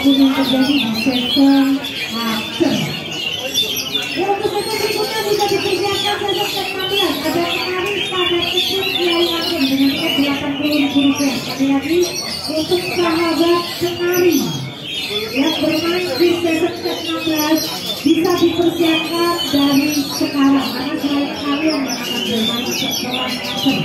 apa pun yang terjadi di after. Ya, untuk sesi berikutnya bisa dipersiapkan besok ke-16 ada penari pada kecil Kiai Hakim dengan tiket 80 ribu rupiah. Sekali lagi untuk sahabat penari yang bermain di session ke-16 bisa dipersiapkan dari sekarang karena selain kalian yang akan bermain after.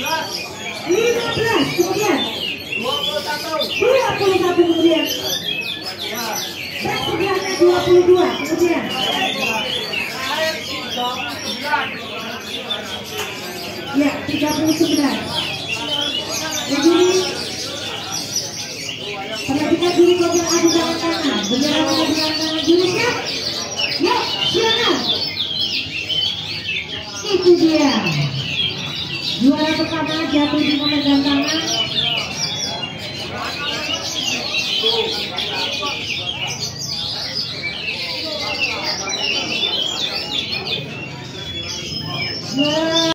15 kemudian 21 kemudian dan 11 ke 22 kemudian ya 39 jadi perhatikan dulu program adu juara pertama jatuh di memegang tangan. Juara